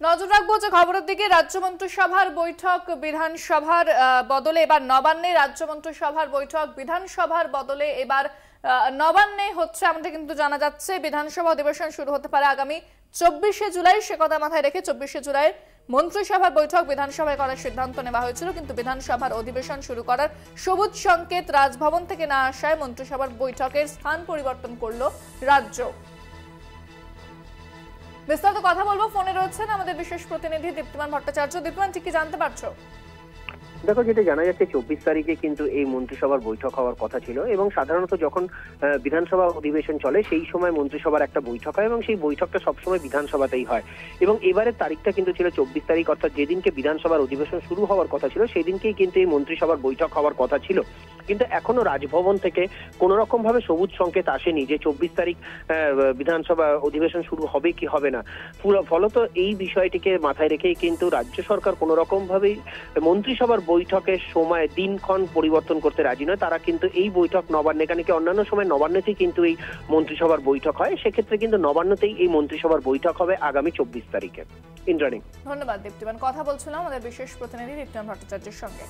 নজর রাখব যে খবরের দিকে রাজ্য মন্ত্রিসভার বৈঠক, বিধানসভার বদলে এবার নবান্নে রাজ্য মন্ত্রিসভার বৈঠক, বিধানসভার বদলে এবার নবান্নে হচ্ছে আমাদের কিন্তু জানা যাচ্ছে বিধানসভা অধিবেশন শুরু হতে পারে আগামী চব্বিশে জুলাই। সে কথা মাথায় রেখে চব্বিশে জুলাই মন্ত্রিসভার বৈঠক বিধানসভায় করার সিদ্ধান্ত নেওয়া হয়েছিল, কিন্তু বিধানসভার অধিবেশন শুরু করার সবুজ সংকেত রাজভবন থেকে না আসায় মন্ত্রিসভার বৈঠকের স্থান পরিবর্তন করল রাজ্য। বিস্তারিত কথা বলব। ফোনে রয়েছেন আমাদের বিশেষ প্রতিনিধি দীপ্তিমান ভট্টাচার্য। দীপ্তিমান, ঠিক কি জানতে পারছ? দেখো, যেটা জানা যাচ্ছে, চব্বিশ তারিখে কিন্তু এই মন্ত্রিসভার বৈঠক হওয়ার কথা ছিল এবং সাধারণত যখন বিধানসভা অধিবেশন চলে, সেই সময় মন্ত্রিসভার একটা বৈঠক হয় এবং সেই বৈঠকটা সবসময় বিধানসভাতেই হয়। এবং এবারের তারিখটা কিন্তু ছিল চব্বিশ তারিখ, অর্থাৎ যেদিনকে বিধানসভার অধিবেশন শুরু হওয়ার কথা ছিল, সেদিনকেই কিন্তু এই মন্ত্রিসভার বৈঠক হওয়ার কথা ছিল। কিন্তু এখনও রাজভবন থেকে কোন রকম ভাবে সবুজ সংকেত আসেনি যে চব্বিশ তারিখ বিধানসভা অধিবেশন শুরু হবে কি হবে না। ফলত এই বিষয়টিকে মাথায় রেখেই কিন্তু রাজ্য সরকার কোন রকম ভাবেই মন্ত্রিসভার বৈঠকের সময়, দিনক্ষণ পরিবর্তন করতে রাজি নয়। তারা কিন্তু এই বৈঠক নবান্নে কেন কি অন্যান্য সময় নবান্নতেই কিন্তু এই মন্ত্রিসভার বৈঠক হয়। সেক্ষেত্রে কিন্তু নবান্নতেই এই মন্ত্রিসভার বৈঠক হবে আগামী চব্বিশ তারিখে। ইন্দ্রাণী। ধন্যবাদ দীপ্তিমান কথা বলছিলাম আমাদের বিশেষ প্রতিনিধি দীপ্তিমান ভট্টাচার্যের সঙ্গে।